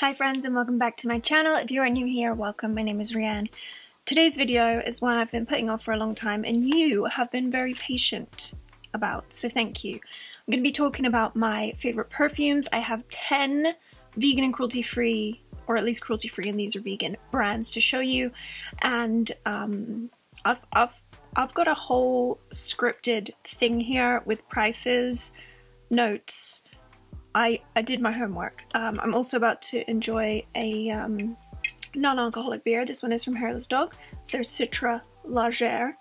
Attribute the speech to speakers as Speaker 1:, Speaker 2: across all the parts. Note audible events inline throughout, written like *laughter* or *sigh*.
Speaker 1: Hi friends and welcome back to my channel. If you are new here, welcome. My name is Rhian. Today's video is one I've been putting off for a long time and you have been very patient about, so thank you. I'm going to be talking about my favorite perfumes. I have 10 vegan and cruelty-free, or at least cruelty-free and these are vegan, brands to show you. And um, I've, I've, I've got a whole scripted thing here with prices, notes, I, I did my homework. Um, I'm also about to enjoy a um, non-alcoholic beer. This one is from Hairless Dog. It's their Citra Lager.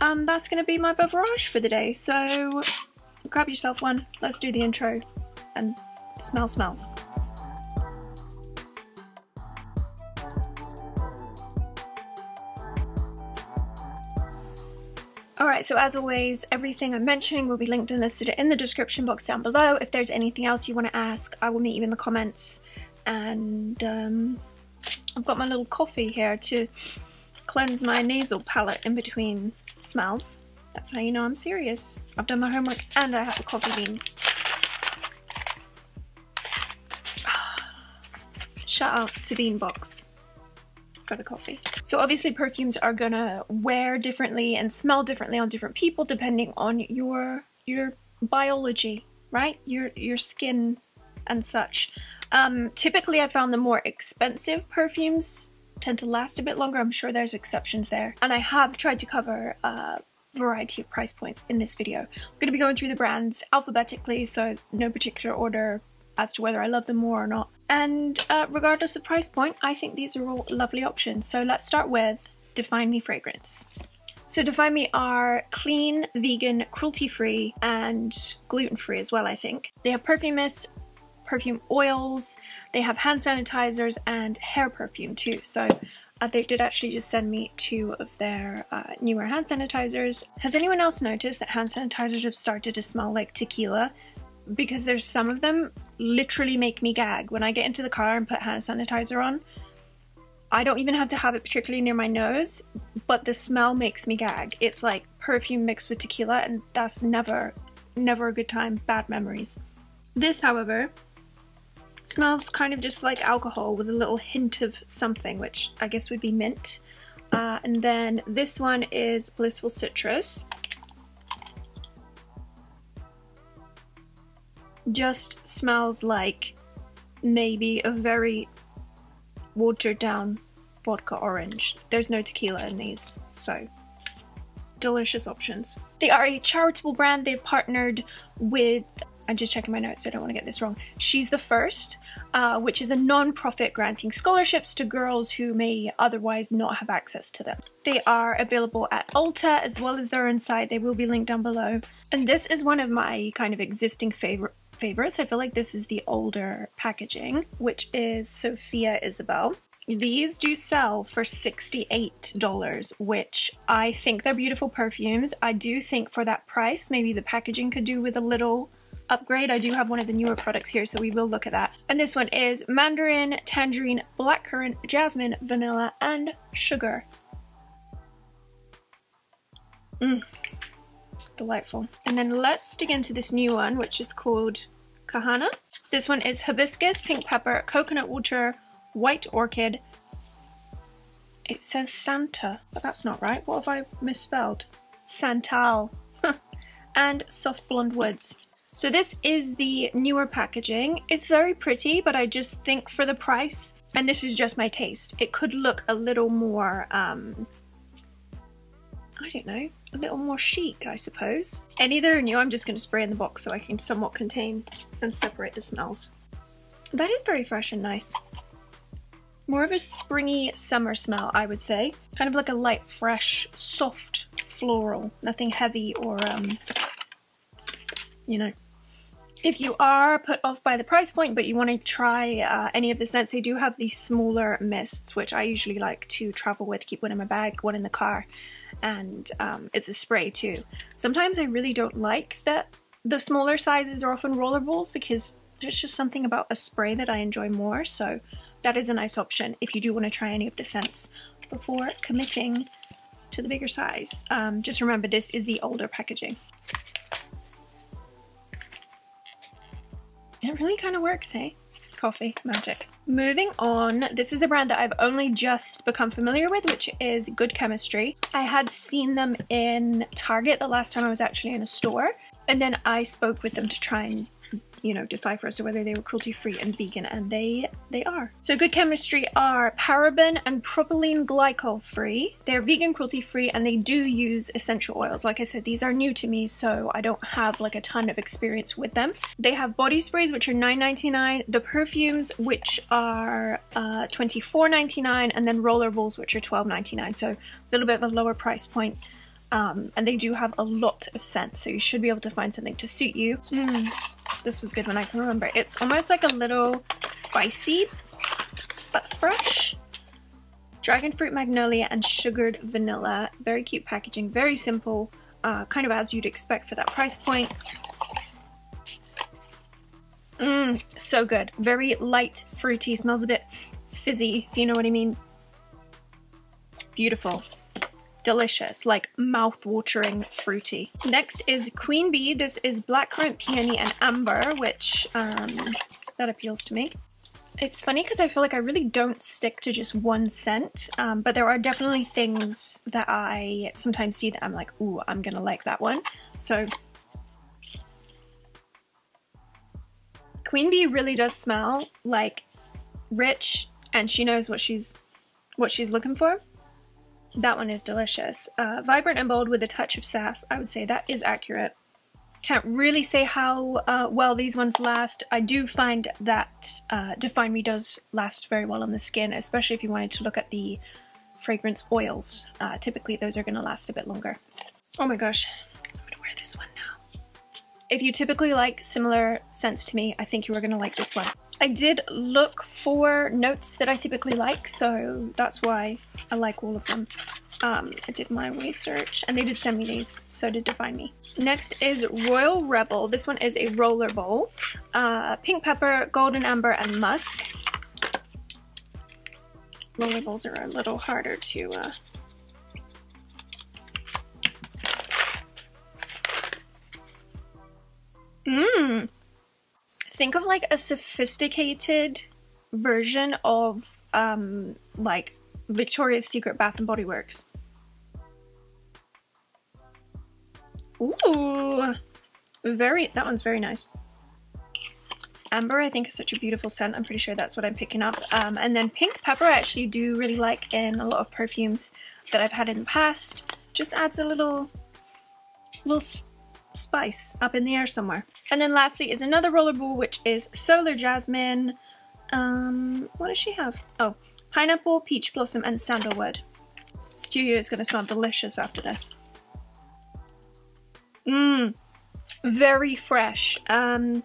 Speaker 1: Um, that's going to be my beverage for the day. So grab yourself one. Let's do the intro and smell smells. Alright, so as always, everything I'm mentioning will be linked and listed in the description box down below. If there's anything else you want to ask, I will meet you in the comments. And um, I've got my little coffee here to cleanse my nasal palate in between smells. That's how you know I'm serious. I've done my homework and I have the coffee beans. *sighs* Shout out to Beanbox the coffee. So obviously perfumes are gonna wear differently and smell differently on different people depending on your your biology, right? Your your skin and such. Um, typically I found the more expensive perfumes tend to last a bit longer. I'm sure there's exceptions there. And I have tried to cover a variety of price points in this video. I'm going to be going through the brands alphabetically, so no particular order as to whether I love them more or not. And uh, regardless of price point, I think these are all lovely options. So let's start with Define Me Fragrance. So Define Me are clean, vegan, cruelty-free, and gluten-free as well, I think. They have perfume mist, perfume oils, they have hand sanitizers, and hair perfume too. So uh, they did actually just send me two of their uh, newer hand sanitizers. Has anyone else noticed that hand sanitizers have started to smell like tequila? Because there's some of them literally make me gag. When I get into the car and put hand sanitizer on, I don't even have to have it particularly near my nose, but the smell makes me gag. It's like perfume mixed with tequila and that's never, never a good time. Bad memories. This, however, smells kind of just like alcohol with a little hint of something, which I guess would be mint. Uh, and then this one is Blissful Citrus. Just smells like maybe a very watered down vodka orange. There's no tequila in these, so delicious options. They are a charitable brand. They've partnered with, I'm just checking my notes so I don't want to get this wrong, She's the First, uh, which is a non-profit granting scholarships to girls who may otherwise not have access to them. They are available at Ulta as well as their own site. They will be linked down below. And this is one of my kind of existing favorite favorites. I feel like this is the older packaging, which is Sofia Isabel. These do sell for $68, which I think they're beautiful perfumes. I do think for that price, maybe the packaging could do with a little upgrade. I do have one of the newer products here, so we will look at that. And this one is Mandarin, Tangerine, Blackcurrant, Jasmine, Vanilla, and Sugar. Mmm delightful. And then let's dig into this new one, which is called Kahana. This one is hibiscus, pink pepper, coconut water, white orchid. It says Santa, but that's not right. What have I misspelled? Santal. *laughs* and soft blonde woods. So this is the newer packaging. It's very pretty, but I just think for the price, and this is just my taste, it could look a little more, um, I don't know, a little more chic, I suppose. Any that are new, I'm just going to spray in the box so I can somewhat contain and separate the smells. That is very fresh and nice. More of a springy summer smell, I would say. Kind of like a light, fresh, soft floral. Nothing heavy or, um, you know. If you are put off by the price point, but you want to try uh, any of the scents, they do have these smaller mists, which I usually like to travel with, keep one in my bag, one in the car and um, it's a spray too. Sometimes I really don't like that the smaller sizes are often roller balls because there's just something about a spray that I enjoy more so that is a nice option if you do want to try any of the scents before committing to the bigger size. Um, just remember this is the older packaging. It really kind of works, hey? Coffee magic. Moving on, this is a brand that I've only just become familiar with, which is Good Chemistry. I had seen them in Target the last time I was actually in a store, and then I spoke with them to try and you know, decipher as to whether they were cruelty-free and vegan, and they they are. So Good Chemistry are paraben and propylene glycol free. They're vegan, cruelty-free, and they do use essential oils. Like I said, these are new to me, so I don't have like a ton of experience with them. They have body sprays, which are $9.99, the perfumes, which are uh, $24.99, and then roller balls, which are $12.99. So a little bit of a lower price point. Um, and they do have a lot of scent, so you should be able to find something to suit you. Mm, this was good when I can remember. It's almost like a little spicy, but fresh. Dragon fruit magnolia and sugared vanilla. Very cute packaging, very simple, uh, kind of as you'd expect for that price point. Mmm, so good. Very light, fruity, smells a bit fizzy, if you know what I mean. Beautiful delicious, like mouth-watering fruity. Next is Queen Bee. This is blackcurrant peony and amber, which um, that appeals to me. It's funny because I feel like I really don't stick to just one scent, um, but there are definitely things that I sometimes see that I'm like, ooh, I'm gonna like that one. So Queen Bee really does smell like rich and she knows what she's what she's looking for. That one is delicious. Uh, vibrant and bold with a touch of sass. I would say that is accurate. Can't really say how uh, well these ones last. I do find that uh, Define Me does last very well on the skin, especially if you wanted to look at the fragrance oils. Uh, typically those are going to last a bit longer. Oh my gosh, I'm going to wear this one now. If you typically like similar scents to me, I think you are going to like this one. I did look for notes that I typically like, so that's why I like all of them. Um, I did my research, and they did send me these, so did Define Me. Next is Royal Rebel. This one is a roller bowl. Uh, pink pepper, golden amber, and musk. Roller bowls are a little harder to... Uh... Mmm! Think of like a sophisticated version of um, like Victoria's Secret Bath and Body Works. Ooh, very, that one's very nice. Amber I think is such a beautiful scent. I'm pretty sure that's what I'm picking up. Um, and then pink pepper I actually do really like in a lot of perfumes that I've had in the past. Just adds a little, little spice up in the air somewhere. And then lastly is another rollerball, which is Solar Jasmine. Um, what does she have? Oh, pineapple, peach blossom, and sandalwood. Studio is going to smell delicious after this. Mmm, very fresh. Um,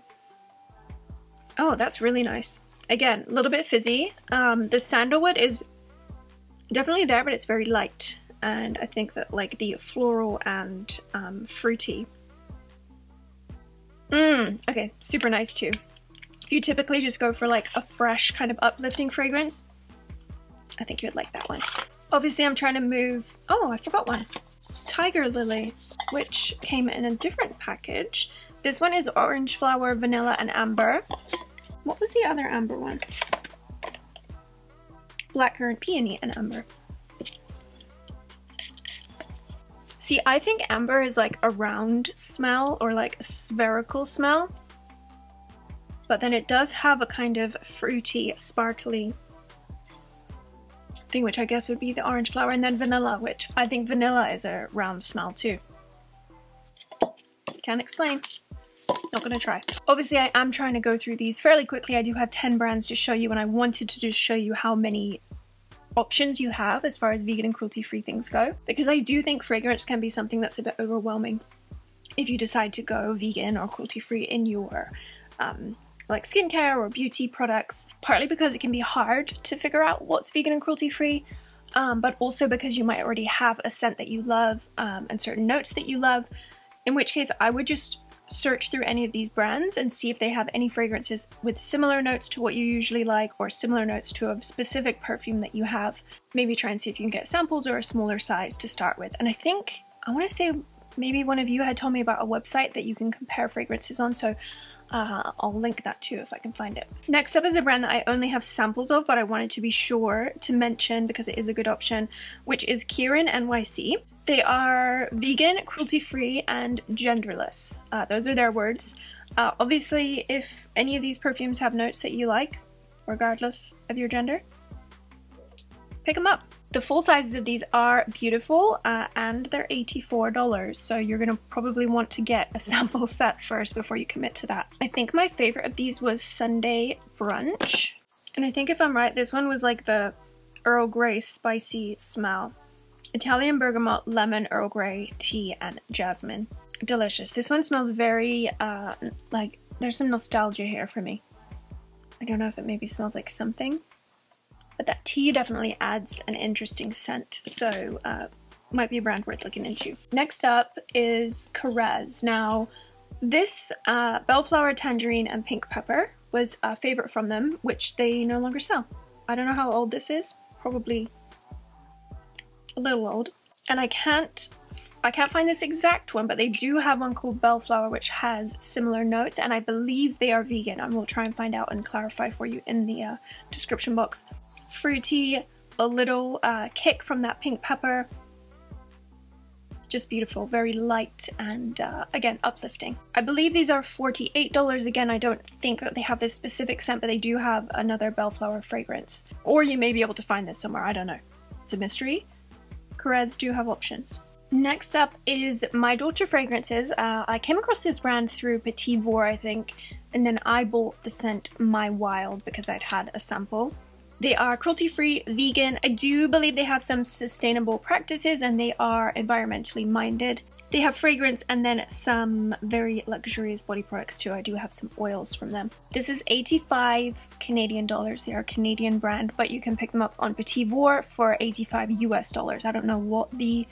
Speaker 1: oh, that's really nice. Again, a little bit fizzy. Um, the sandalwood is definitely there, but it's very light. And I think that like the floral and um, fruity Mmm, okay, super nice too. You typically just go for like a fresh kind of uplifting fragrance, I think you would like that one. Obviously I'm trying to move, oh, I forgot one. Tiger Lily, which came in a different package. This one is orange flower, vanilla, and amber. What was the other amber one? Blackcurrant peony and amber. See, I think amber is like a round smell or like a spherical smell. But then it does have a kind of fruity, sparkly thing, which I guess would be the orange flower, and then vanilla, which I think vanilla is a round smell too. Can't explain. Not gonna try. Obviously, I am trying to go through these fairly quickly. I do have 10 brands to show you, and I wanted to just show you how many options you have as far as vegan and cruelty-free things go because I do think fragrance can be something that's a bit overwhelming if you decide to go vegan or cruelty-free in your um, like skincare or beauty products partly because it can be hard to figure out what's vegan and cruelty-free um, but also because you might already have a scent that you love um, and certain notes that you love in which case I would just search through any of these brands and see if they have any fragrances with similar notes to what you usually like or similar notes to a specific perfume that you have. Maybe try and see if you can get samples or a smaller size to start with. And I think, I want to say maybe one of you had told me about a website that you can compare fragrances on. So Uh, I'll link that too if I can find it. Next up is a brand that I only have samples of, but I wanted to be sure to mention because it is a good option, which is Kierin NYC. They are vegan, cruelty-free, and genderless. Uh, those are their words. Uh, obviously, if any of these perfumes have notes that you like, regardless of your gender, pick them up. The full sizes of these are beautiful uh, and they're $84, so you're going to probably want to get a *laughs* sample set first before you commit to that. I think my favorite of these was Sunday Brunch, and I think if I'm right, this one was like the Earl Grey spicy smell. Italian bergamot, lemon, Earl Grey, tea, and jasmine. Delicious. This one smells very, uh, like, there's some nostalgia here for me. I don't know if it maybe smells like something but that tea definitely adds an interesting scent. So uh, might be a brand worth looking into. Next up is Korres. Now, this uh, Bellflower Tangerine and Pink Pepper was a favorite from them, which they no longer sell. I don't know how old this is, probably a little old. And I can't I can't find this exact one, but they do have one called Bellflower, which has similar notes, and I believe they are vegan. And we'll try and find out and clarify for you in the uh, description box fruity, a little uh, kick from that pink pepper. Just beautiful, very light and uh, again, uplifting. I believe these are $48. Again, I don't think that they have this specific scent, but they do have another Bellflower fragrance. Or you may be able to find this somewhere, I don't know. It's a mystery. Korres do have options. Next up is My Daughter Fragrances. Uh, I came across this brand through Petit Vour, I think, and then I bought the scent My Wild because I'd had a sample. They are cruelty-free, vegan. I do believe they have some sustainable practices and they are environmentally minded. They have fragrance and then some very luxurious body products too. I do have some oils from them. This is 85 Canadian dollars. They are a Canadian brand, but you can pick them up on Petit Vour for 85 US dollars. I don't know what the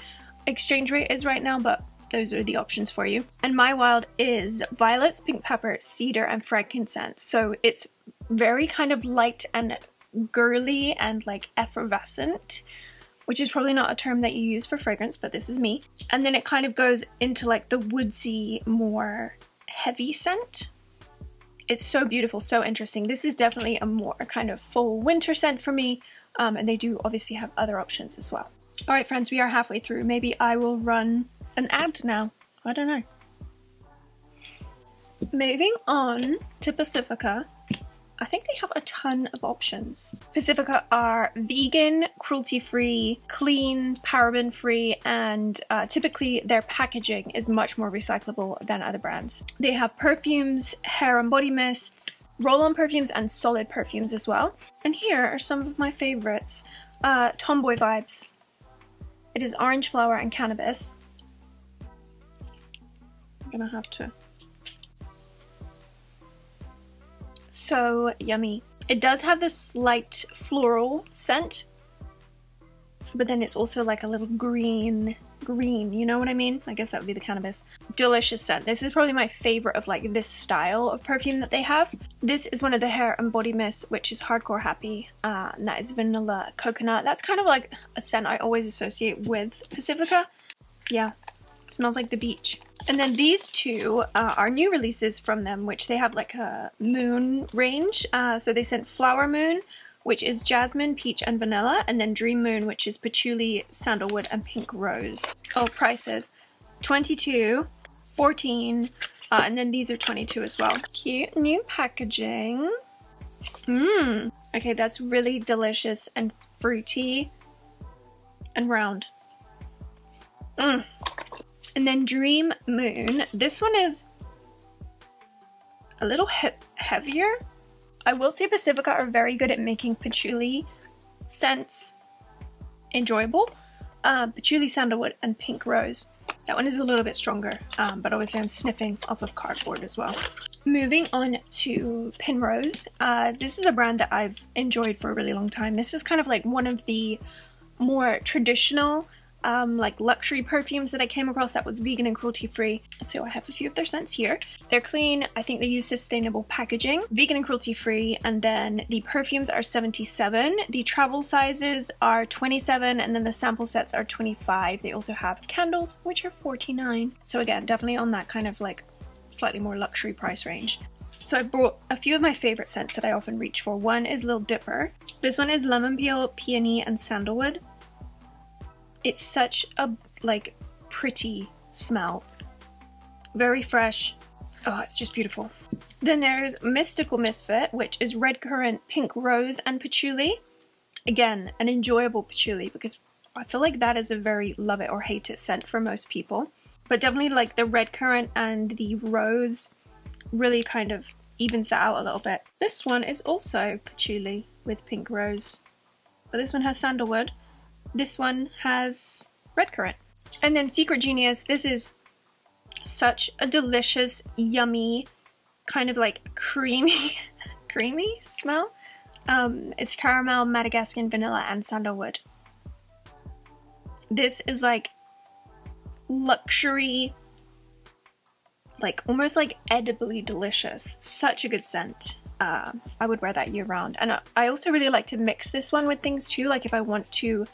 Speaker 1: exchange rate is right now, but those are the options for you. And My Wild is violets, pink pepper, cedar, and frankincense. So it's very kind of light and girly and like effervescent which is probably not a term that you use for fragrance, but this is me. And then it kind of goes into like the woodsy, more heavy scent. It's so beautiful, so interesting. This is definitely a more kind of full winter scent for me, um, and they do obviously have other options as well. All right, friends, we are halfway through. Maybe I will run an ad now. I don't know. Moving on to Pacifica, I think they have a ton of options. Pacifica are vegan, cruelty-free, clean, paraben-free, and uh, typically their packaging is much more recyclable than other brands. They have perfumes, hair and body mists, roll-on perfumes, and solid perfumes as well. And here are some of my favorites. Uh, Tomboy Vibes. It is orange flower and cannabis. I'm gonna have to so yummy. It does have this slight floral scent, but then it's also like a little green, green, you know what I mean? I guess that would be the cannabis. Delicious scent. This is probably my favorite of like this style of perfume that they have. This is one of the hair and body mists, which is hardcore happy, uh, and that is vanilla coconut. That's kind of like a scent I always associate with Pacifica. Yeah, smells like the beach. And then these two uh, are new releases from them, which they have like a moon range. Uh, so they sent Flower Moon, which is jasmine, peach, and vanilla, and then Dream Moon, which is patchouli, sandalwood, and pink rose. Oh, prices. 22, 14, uh, and then these are 22 as well. Cute new packaging. Mmm. Okay, that's really delicious and fruity and round. Mmm. And then Dream Moon. This one is a little he heavier. I will say Pacifica are very good at making patchouli scents enjoyable. Um, patchouli, sandalwood, and pink rose. That one is a little bit stronger, um, but obviously I'm sniffing off of cardboard as well. Moving on to Pinrose. Uh, this is a brand that I've enjoyed for a really long time. This is kind of like one of the more traditional um, like luxury perfumes that I came across that was vegan and cruelty free. So I have a few of their scents here. They're clean. I think they use sustainable packaging, vegan and cruelty free. And then the perfumes are 77. The travel sizes are 27 and then the sample sets are 25. They also have candles, which are 49. So again, definitely on that kind of like slightly more luxury price range. So I brought a few of my favorite scents that I often reach for. One is Little Dipper. This one is lemon peel, peony, and sandalwood. It's such a like pretty smell. Very fresh. Oh, it's just beautiful. Then there's Mystical Misfit, which is red currant, pink rose, and patchouli. Again, an enjoyable patchouli because I feel like that is a very love it or hate it scent for most people. But definitely like the red currant and the rose really kind of evens that out a little bit. This one is also patchouli with pink rose. But this one has sandalwood. This one has red currant. And then Secret Genius, this is such a delicious, yummy, kind of like creamy, *laughs* creamy smell. Um, it's caramel, Madagascan vanilla, and sandalwood. This is like luxury, like almost like edibly delicious. Such a good scent. Uh, I would wear that year round. And I also really like to mix this one with things too. Like if I want to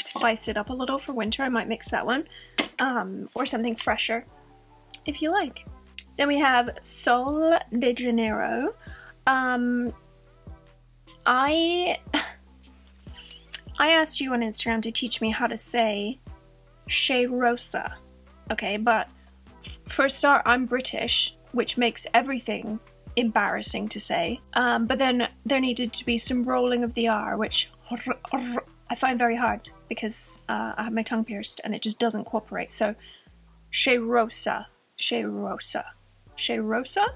Speaker 1: spice it up a little for winter, I might mix that one. Um, or something fresher, if you like. Then we have Sol de Janeiro. Um, I *laughs* I asked you on Instagram to teach me how to say Cheirosa, Okay, but for a start, I'm British, which makes everything embarrassing to say. Um, but then there needed to be some rolling of the R, which I find very hard because uh, I have my tongue pierced and it just doesn't cooperate. So, Cheirosa, Cheirosa, Cheirosa?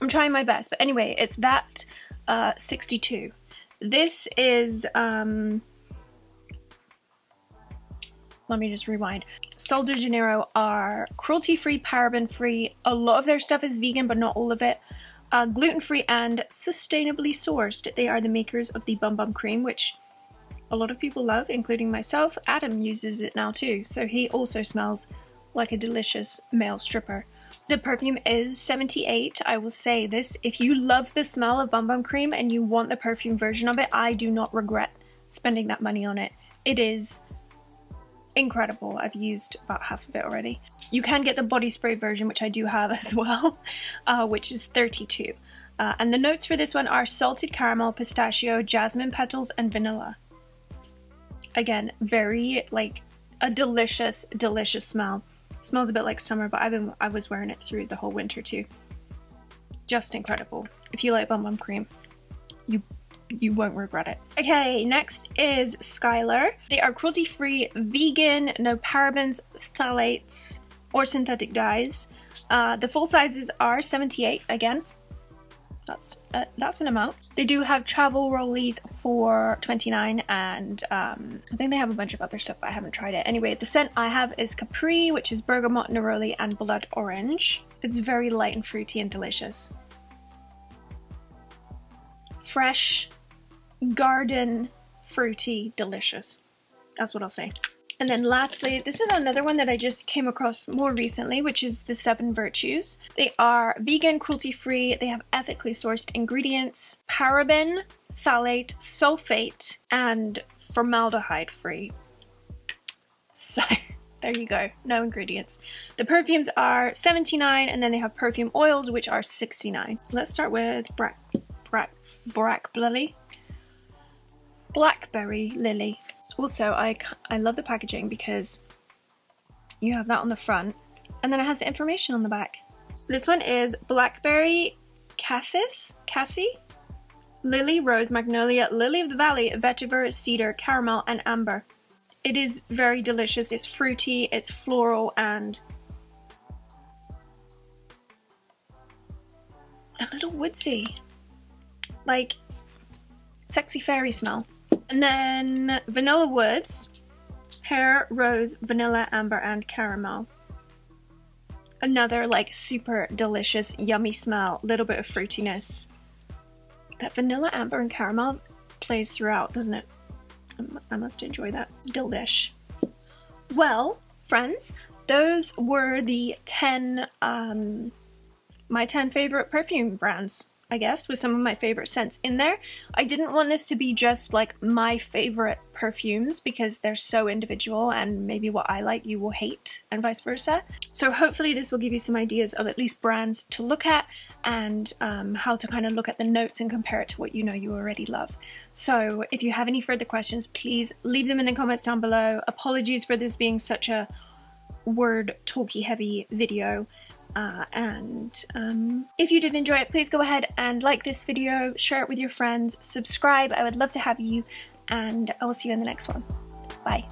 Speaker 1: I'm trying my best, but anyway, it's that uh, 62. This is, um, let me just rewind. Sol de Janeiro are cruelty-free, paraben-free. A lot of their stuff is vegan, but not all of it. Uh, gluten-free and sustainably sourced. They are the makers of the Bum Bum Cream, which a lot of people love, including myself. Adam uses it now too, so he also smells like a delicious male stripper. The perfume is 78. I will say this, if you love the smell of Bum Bum Cream and you want the perfume version of it, I do not regret spending that money on it. It is incredible. I've used about half of it already. You can get the body spray version, which I do have *laughs* as well, uh, which is 32. Uh, and the notes for this one are salted caramel, pistachio, jasmine petals, and vanilla. Again, very like a delicious, delicious smell. It smells a bit like summer, but I've been I was wearing it through the whole winter too. Just incredible. If you like Bum Bum Cream, you you won't regret it. Okay, next is Skylar. They are cruelty-free, vegan, no parabens, phthalates, or synthetic dyes. Uh, the full sizes are 78 again. That's uh, that's an amount. They do have travel rollies for 29 and um, I think they have a bunch of other stuff but I haven't tried it. Anyway, the scent I have is Capri, which is bergamot, neroli, and blood orange. It's very light and fruity and delicious. Fresh, garden, fruity, delicious. That's what I'll say. And then lastly, this is another one that I just came across more recently, which is the Seven Virtues. They are vegan, cruelty-free, they have ethically sourced ingredients, paraben, phthalate, sulfate, and formaldehyde-free. So, *laughs* there you go, no ingredients. The perfumes are 79 and then they have perfume oils which are 69. Let's start with Brack, Brack, Brack Lily. Blackberry Lily. Also, I, I love the packaging because you have that on the front and then it has the information on the back. This one is Blackberry Cassis, Cassie, Lily, Rose, Magnolia, Lily of the Valley, Vetiver, Cedar, Caramel, and Amber. It is very delicious. It's fruity, it's floral, and a little woodsy. Like, sexy fairy smell. And then Vanilla Woods, Pear, Rose, Vanilla, Amber, and Caramel. Another like super delicious, yummy smell, little bit of fruitiness. That Vanilla, Amber, and Caramel plays throughout, doesn't it? I must enjoy that. Delish. Well, friends, those were the 10, um, my 10 favorite perfume brands I guess, with some of my favorite scents in there. I didn't want this to be just like my favorite perfumes because they're so individual and maybe what I like you will hate and vice versa. So hopefully this will give you some ideas of at least brands to look at and um, how to kind of look at the notes and compare it to what you know you already love. So if you have any further questions, please leave them in the comments down below. Apologies for this being such a word talky heavy video. Uh, and um, if you did enjoy it, please go ahead and like this video, share it with your friends, subscribe. I would love to have you, and I will see you in the next one. Bye.